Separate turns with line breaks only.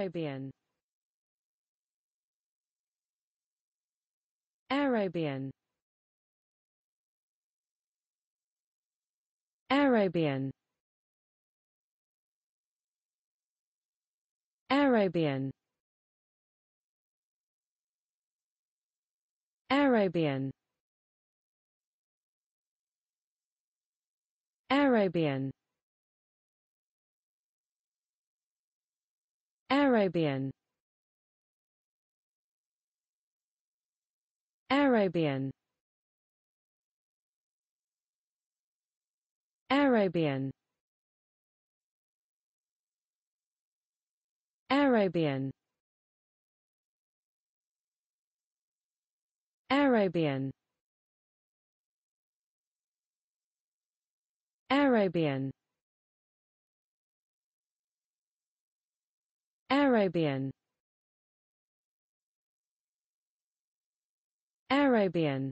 Aerobian Aerobian Aerobian Aerobian Aerobian Aerobian Aerobian. Aerobian. Aerobian. Aerobian. Aerobian. Aerobian Aerobian Aerobian